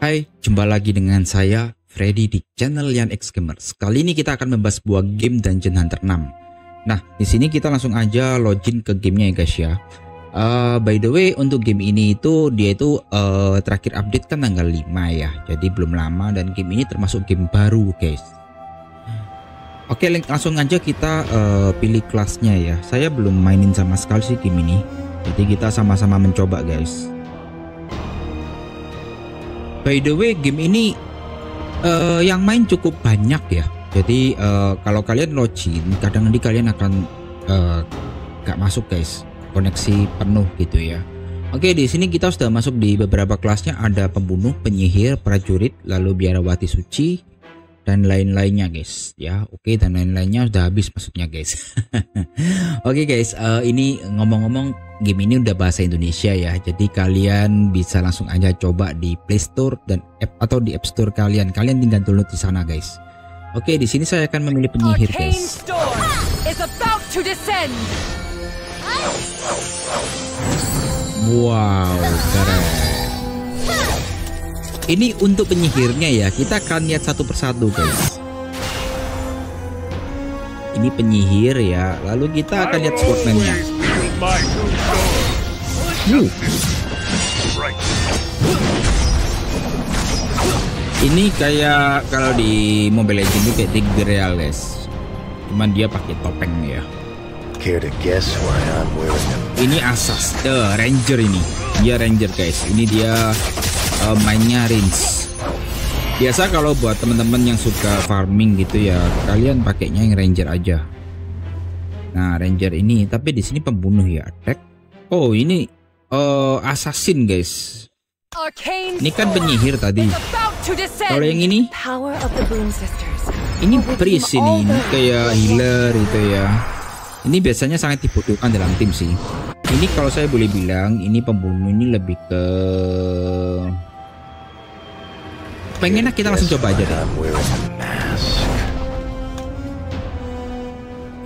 Hai, jumpa lagi dengan saya Freddy di channel Yan X Gamers. Kali ini kita akan membahas sebuah game Dungeon Hunter 6. Nah, di sini kita langsung aja login ke gamenya ya guys ya. Uh, by the way, untuk game ini itu dia itu uh, terakhir update kan tanggal 5 ya. Jadi belum lama dan game ini termasuk game baru guys. Oke, langsung aja kita uh, pilih kelasnya ya. Saya belum mainin sama sekali sih game ini. Jadi kita sama-sama mencoba guys. By the way, game ini uh, yang main cukup banyak ya. Jadi uh, kalau kalian login, kadang nanti kalian akan uh, gak masuk guys, koneksi penuh gitu ya. Oke, di sini kita sudah masuk di beberapa kelasnya ada pembunuh, penyihir, prajurit, lalu biarawati suci dan lain-lainnya guys ya. Oke, dan lain-lainnya sudah habis maksudnya guys. Oke guys, uh, ini ngomong-ngomong game ini udah bahasa Indonesia ya. Jadi kalian bisa langsung aja coba di Play Store dan app atau di App Store kalian. Kalian tinggal download di sana guys. Oke, di sini saya akan memilih penyihir guys. Wow, keren. Ini untuk penyihirnya ya. Kita akan lihat satu persatu guys. Ini penyihir ya. Lalu kita akan lihat swordman-nya. Uh. Ini kayak kalau di Mobile Legends itu kayak Tigreal guys. Cuman dia pakai topeng ya. Ini asas, uh, ranger ini. Dia ranger guys. Ini dia uh, mainnya range. Biasa kalau buat teman-teman yang suka farming gitu ya, kalian pakainya yang ranger aja. Nah, ranger ini, tapi di sini pembunuh ya, attack. Oh, ini uh, assassin guys. Ini kan penyihir tadi. Kalau yang ini, ini priest ini, ini kayak healer itu ya. Ini biasanya sangat dibutuhkan dalam tim sih. Ini kalau saya boleh bilang, ini pembunuh ini lebih ke pengennya kita langsung coba aja deh.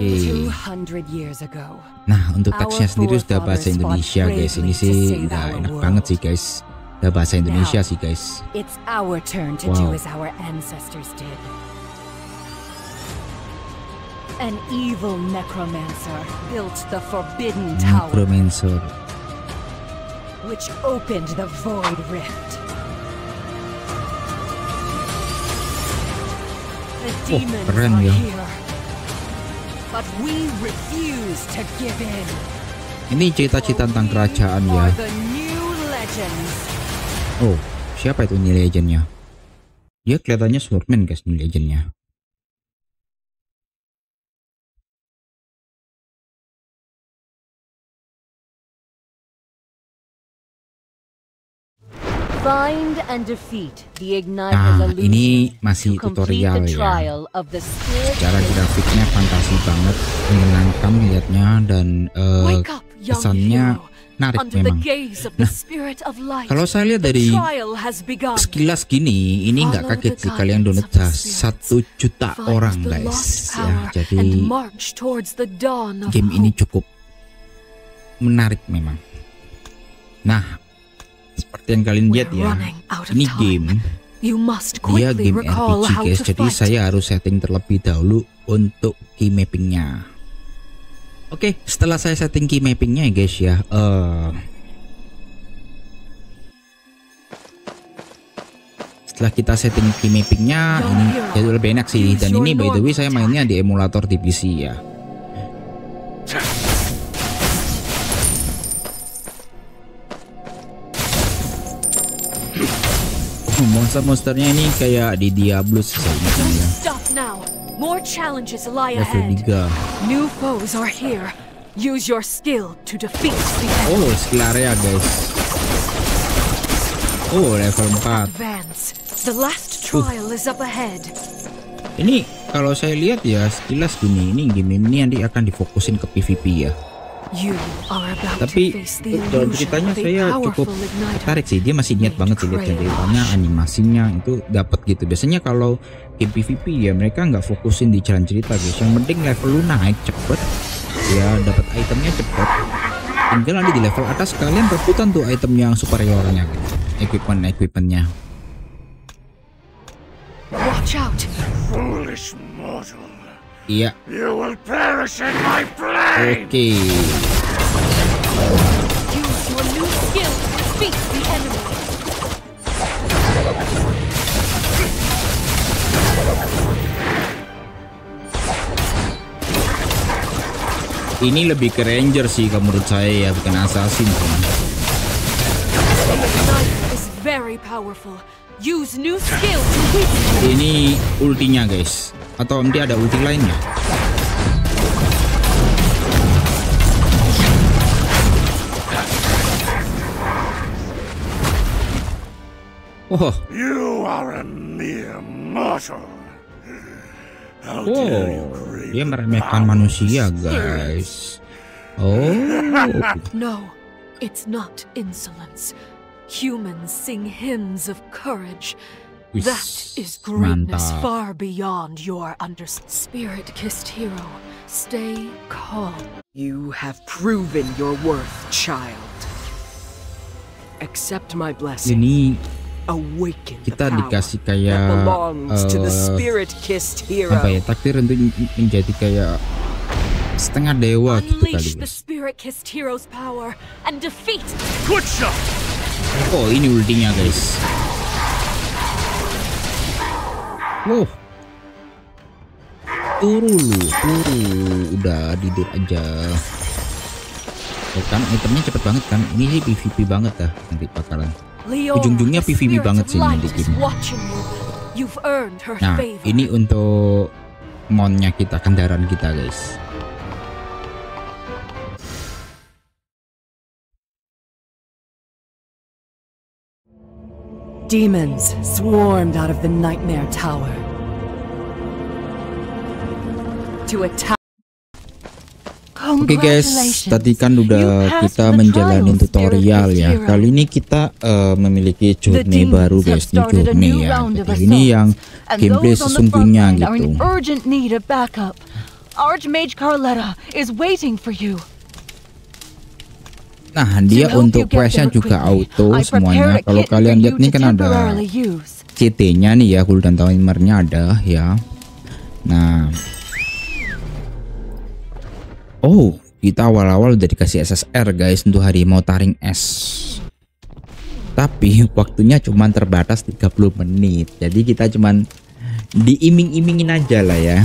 Oke. Nah untuk teksnya sendiri sudah bahasa Indonesia guys. Ini sih udah enak banget sih guys. Udah bahasa Indonesia sih guys. Wow. An evil necromancer built the forbidden tower. Necromancer. Which opened the void rift. The demons oh, keren are ya. Here. But we refuse to give in. Ini cerita-cerita tentang kerajaan ya. New. Oh, siapa itu ini legendnya? Dia kelihatannya swordman guys ini legendnya. Nah, ini masih tutorial ya. Cara grafiknya fantasi banget, menyenangkan lihatnya dan young kesannya menarik the memang. light, Kalau saya lihat dari sekilas gini, ini nggak kaget sih kalian download satu juta orang guys. Ya, jadi game ini cukup menarik memang. Nah, yang kalian lihat ya, ini game. Dia game RPG guys, jadi saya harus setting terlebih dahulu untuk key mappingnya. Oke, setelah saya setting key mappingnya ya guys ya, eh setelah kita setting key mappingnya ini jadi lebih enak sih. Dan ini by the way saya mainnya di emulator di PC ya. Oh, Monster-monsternya ini kayak di Diablo sih saya ingatnya ya. More challenges lie Level ahead. 3 New foes are here. Use your skill to defeat the enemy. Oh, skill area guys. Oh, level 4. Advance. The last trial is up ahead. Ini kalau saya lihat ya sekilas gini, ini game ini nanti akan difokusin ke PvP ya. Tapi dalam eh, ceritanya saya cukup tertarik sih. Dia masih niat banget sih lihat ceritanya, animasinya itu dapat gitu. Biasanya kalau game PvP ya mereka nggak fokusin di jalan cerita guys. Yang penting level lu naik cepet, ya dapat itemnya cepet. Tinggal nanti di level atas kalian berputar tuh item yang superiornya, gitu. equipment equipmentnya. Watch out, foolish mortal. Iya, You will perish in my flame! oke. Enemy. Ini lebih ke ranger sih kalau menurut saya ya, bukan assassin very powerful. Use new skill to weaken. Ini ultinya guys. Atau nanti ada ulti lainnya? Wah, You are a mere mortal. How dare you wow, crave dia meremehkan manusia guys. Oh, No, it's not insolence. Humans sing hymns of courage. That is greatness far beyond your under spirit kissed hero. Stay calm. You have proven your worth, child. Accept my blessing. Ini Awaken the kita dikasih that kayak belongs to the spirit-kissed hero. apa ya takdir untuk menjadi kayak setengah dewa gitu kali Unleash the guys. spirit kissed hero's power and defeat Good shot! Oh ini ultinya guys. Wow. Turu lu, turu. Udah tidur aja. Oh kan itemnya cepet banget kan. Ini sih PvP banget dah nanti bakalan. Ujung-ujungnya PvP banget sih ini light di is game. watching you. You've earned her Nah ini untuk monnya kita, kendaraan kita guys. Demons swarmed out of the Nightmare Tower to attack. Oke guys, tadi kan udah kita menjalani tutorial ya. Kali ini kita eh, memiliki journey baru guys, ini journey ya. Jadi ini yang gameplay sesungguhnya gitu. urgent need of backup. Archmage Carletta is waiting for you. Nah, dia untuk there juga auto semuanya. Kalau kalian lihat nih kan ada. CT-nya nih ya, cooldown timernya ada ya. Nah, oh kita awal-awal udah dikasih SSR guys untuk harimau taring es. Tapi waktunya cuma terbatas 30 menit. Jadi kita cuman diiming-imingin aja lah ya.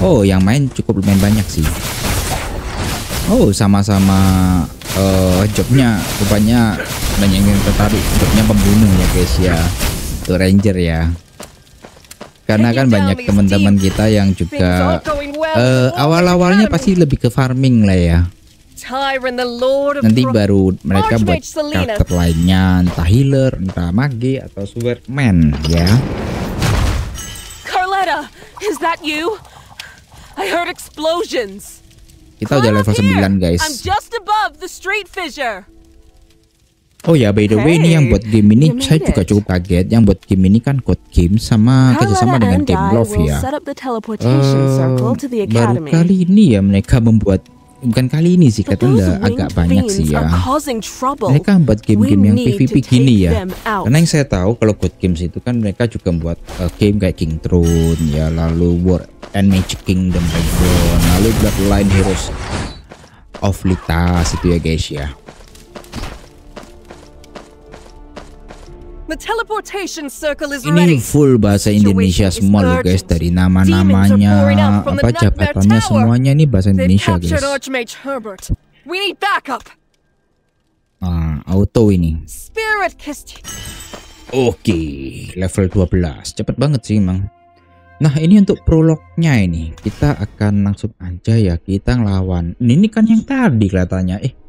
Oh, yang main cukup lumayan banyak sih. Oh, sama-sama eh, jobnya rupanya banyak yang tertarik jobnya pembunuh ya guys ya. Itu ranger ya. Karena kan banyak teman-teman kita yang juga eh, awal-awalnya pasti lebih ke farming lah ya. Nanti baru mereka buat karakter lainnya, entah healer, entah mage atau swordman ya. Carletta, is that you? I heard explosions. Kita udah level 9 guys. Oh ya, by the way ini yang buat game ini saya juga cukup kaget. Yang buat game ini kan code game sama kerjasama dengan Game Love ya. Eh, the baru kali ini ya mereka membuat bukan kali ini sih katanya agak banyak sih ya. Mereka buat game-game yang PvP gini ya. Karena yang saya tahu kalau code games itu kan mereka juga membuat eh, game kayak King Throne ya, lalu War and Magic Kingdom Reborn, lalu Bloodline Heroes of Litas itu ya guys ya. The teleportation circle is Ini ready. full bahasa Indonesia semua loh guys dari nama-namanya apa jabatannya semuanya ini bahasa Indonesia guys. Archmage Herbert. We need backup. Ah, auto ini. Spirit kissed. Oke, level 12. Cepet banget sih emang. Nah, ini untuk prolognya ini. Kita akan langsung aja ya kita ngelawan. Ini kan yang tadi kelihatannya. Eh.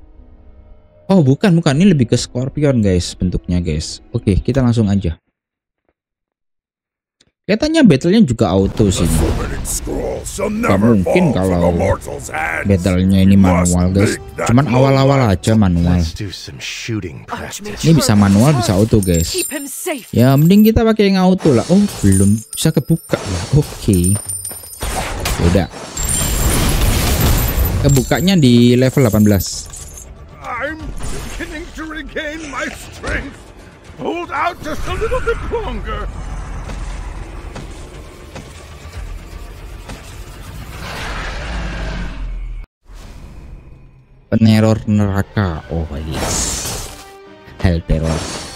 Oh, bukan, bukan. Ini lebih ke Scorpion, guys, bentuknya, guys. Oke, kita langsung aja. Kelihatannya battle-nya juga auto sih. Gak mungkin kalau. Battle-nya ini manual, guys. Cuman awal-awal aja manual. Ini bisa manual, bisa auto, guys. Ya mending kita pakai yang auto lah. Oh belum bisa kebuka ya. Oke. Udah. Kebukanya di level 18. Hold out just a little bit longer. Peneror neraka, oh yes. Hell terror.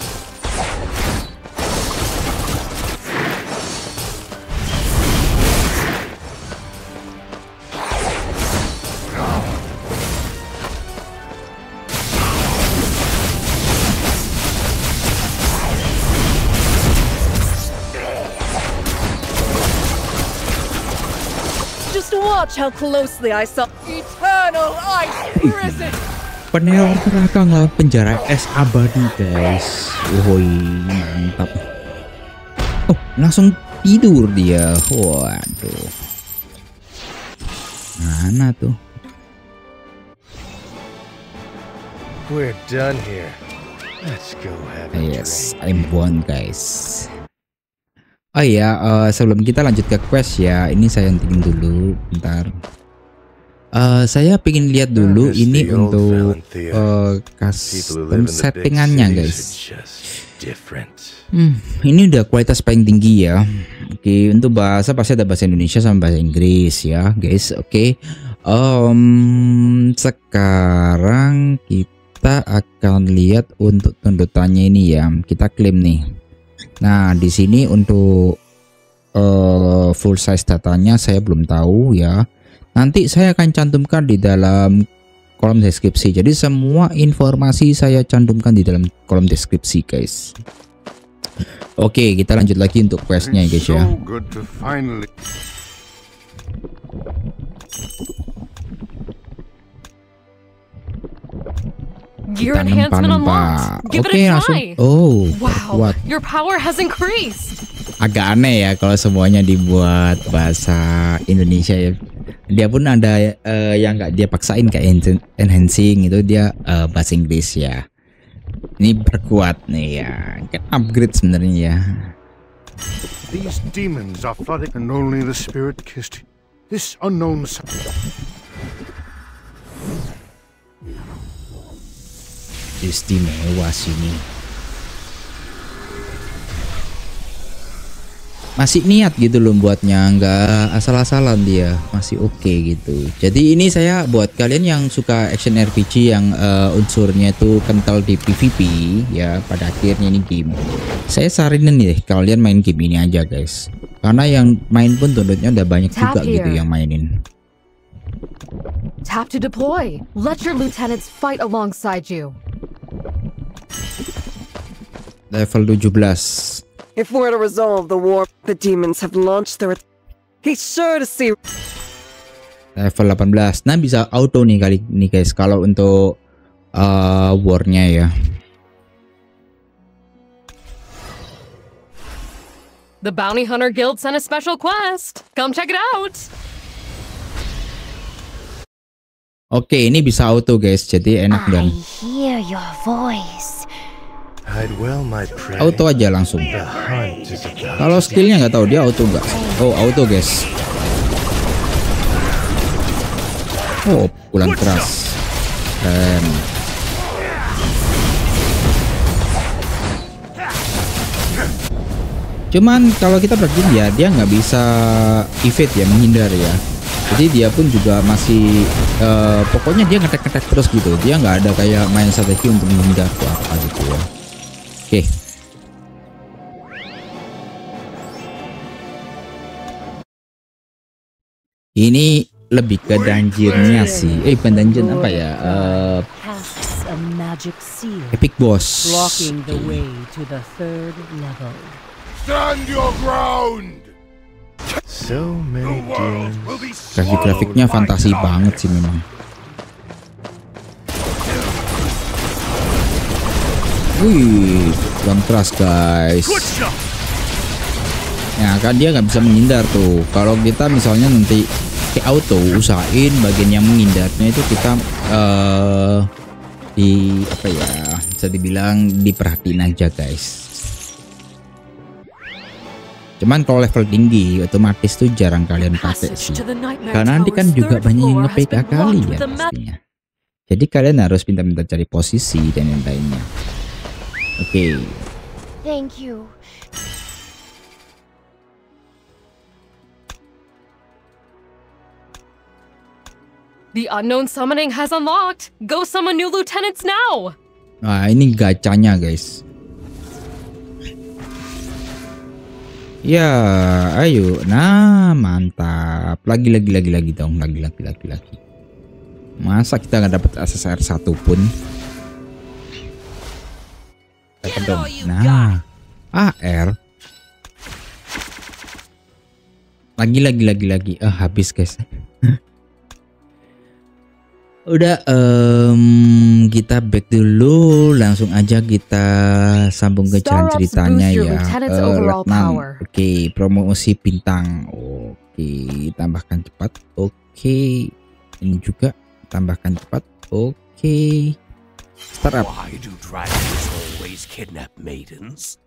Watch how closely I saw eternal ice prison. Peneror neraka ngelawan penjara es abadi, guys. Woi, mantap. Oh, langsung tidur dia. Waduh. Mana tuh? We're done here. Let's go have a Yes, drink. I'm one guys. Oh iya, eh, sebelum kita lanjut ke quest ya, ini saya hentiin dulu, bentar. Eh, saya pengen lihat dulu miss ini untuk Valenthea. eh, custom settingannya guys. Hmm, ini udah kualitas paling tinggi ya. Oke, untuk bahasa pasti ada bahasa Indonesia sama bahasa Inggris ya, guys. Oke. Em, sekarang kita akan lihat untuk tuntutannya ini ya. Kita klaim nih. Nah, di sini untuk eh, full size datanya saya belum tahu ya. Nanti saya akan cantumkan di dalam kolom deskripsi. Jadi semua informasi saya cantumkan di dalam kolom deskripsi, guys. Oke, kita lanjut lagi untuk questnya ya, guys ya. so Gear Kita enhancement unlocked. Give Oke, it a langsung. try. Oh, Wow, kuat. your power has increased. Agak aneh ya kalau semuanya dibuat bahasa Indonesia ya. Dia pun ada eh, yang nggak dia paksain kayak enhan- enhancing itu dia eh, bahasa Inggris ya. Ini berkuat nih ya. Kan upgrade sebenarnya ya. These demons are flooding, and only the spirit kissed. This unknown. Istimewa sini. Masih niat gitu loh buatnya, nggak asal-asalan dia, masih oke gitu. Jadi ini saya buat kalian yang suka action RPG yang eh, unsurnya itu kental di PvP ya pada akhirnya ini game. Saya saranin nih kalian main game ini aja guys. Karena yang main pun downloadnya udah banyak Tap juga gitu yang mainin. Tap to deploy. Let your lieutenants fight alongside you. Level 17. If we're to resolve the war, the demons have launched their. He's sure to see. level 18 nah bisa auto nih kali ini guys kalau untuk uh, warnya ya The Bounty Hunter Guild sent a special quest. Come check it out. Oke ini bisa auto guys. Jadi enak dan hear your voice. Hide well, my prey. auto aja langsung. Kalau skillnya nggak tahu dia auto nggak? Oh auto guys. Oh pukulan keras. keren. Cuman kalau kita perhatiin ya dia nggak bisa evade ya menghindar ya jadi dia pun juga masih eh, pokoknya dia ngetek-ngetek terus gitu dia nggak ada kayak main strategi untuk menghindar atau apa gitu ya oke ini lebih ke dungeonnya sih eh bukan dungeon apa ya Casts a magic seal, epic boss blocking the Oke. way to the third level. Stand your ground! Grafik-grafiknya fantasi banget sih memang Wih, kurang keras guys. Nah kan dia nggak bisa menghindar tuh. Kalau kita misalnya nanti ke auto usahain bagian yang menghindarnya itu kita eh di apa ya bisa dibilang diperhatiin aja guys. Cuman kalau level tinggi otomatis tuh jarang kalian pakai sih. Karena nanti kan juga banyak yang nge-PK kali ya pastinya. Jadi kalian harus pintar-pintar cari posisi dan yang lainnya. Oke, Thank you. The unknown summoning has unlocked. Go summon new lieutenants now. Nah, ini gacanya, guys. Ya, ayo. Nah, mantap. Lagi lagi lagi lagi dong, lagi lagi lagi lagi. Masa kita nggak dapat SSR satu pun? Dapat dong. Nah, AR. Lagi lagi lagi lagi. Ah, habis, guys. Udah em, kita back dulu langsung aja kita sambung ke jalan ceritanya ya. Letnan. power. Oke, promosi bintang. Oke, tambahkan cepat. Oke. Ini juga tambahkan cepat. Oke. Always kidnap maidens?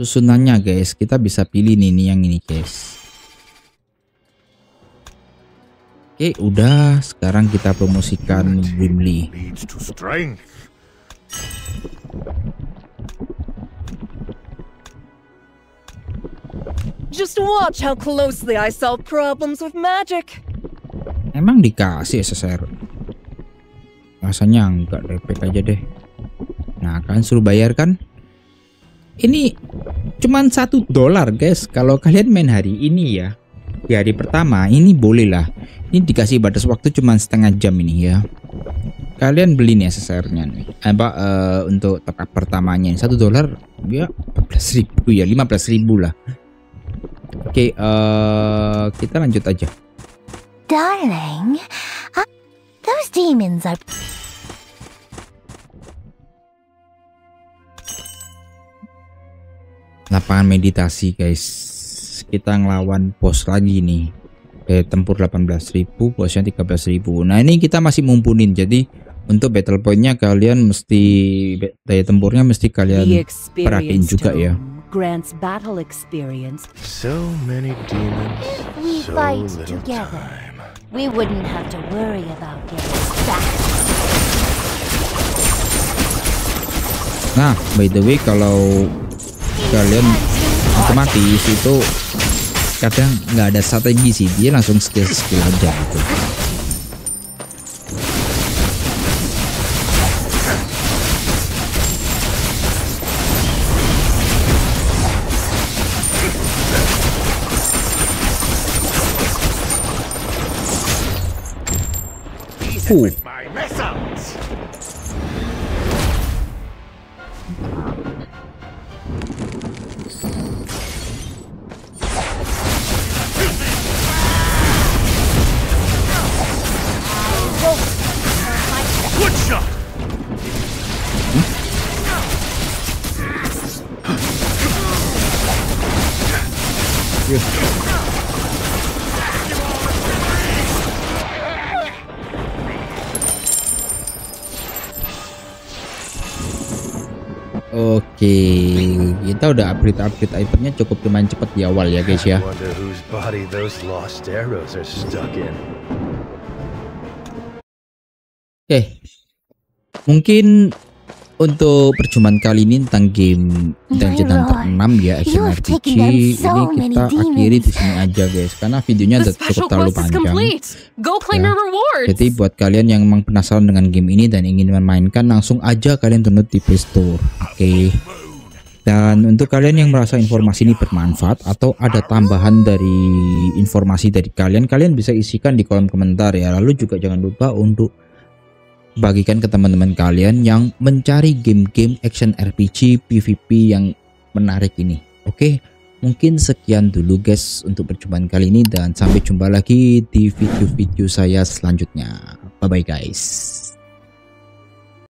susunannya guys, kita bisa pilih nih, nih yang ini guys. Oke, udah. Sekarang kita promosikan strength. Just watch how closely I solve problems with magic. Emang dikasih SSR? Rasanya enggak repek aja deh. Nah kan suruh bayar kan? Ini cuman satu dolar guys. Kalau kalian main hari ini ya, di hari pertama ini boleh lah. Ini dikasih batas waktu cuman setengah jam ini ya. Kalian beli nih SSR-nya nih. Apa eh, untuk up pertamanya satu dolar ya 14 ribu ya 15 ribu lah. Oke, eh kita lanjut aja. Darling, I, those demons are. lapangan meditasi guys kita ngelawan bos lagi nih eh, tempur 18.000 bosnya 13.000 nah ini kita masih mumpunin jadi untuk battle pointnya kalian mesti daya tempurnya mesti kalian perhatiin experience juga ya grants battle experience. So many demons, We so fight little together. time. We wouldn't have to worry about getting back. nah by the way kalau kalian otomatis itu kadang nggak ada strategi sih dia langsung skill skill aja gitu Uh. Oke, kita udah upgrade-upgrade itemnya cukup lumayan cepat di awal ya guys ya. Oke, mungkin untuk perjumpaan kali ini tentang game Dungeon Hunter lord, 6 ya action RPG ini kita akhiri di sini aja guys karena videonya udah cukup terlalu panjang. Ya. Jadi buat kalian yang memang penasaran dengan game ini dan ingin memainkan langsung aja kalian download di Play Store. Oke. Dan untuk kalian yang merasa informasi ini bermanfaat atau ada tambahan dari informasi dari kalian, kalian bisa isikan di kolom komentar ya. Lalu juga jangan lupa untuk bagikan ke teman-teman kalian yang mencari game-game action RPG PvP yang menarik ini. Oke, mungkin sekian dulu guys untuk perjumpaan kali ini dan sampai jumpa lagi di video-video saya selanjutnya. Bye bye guys.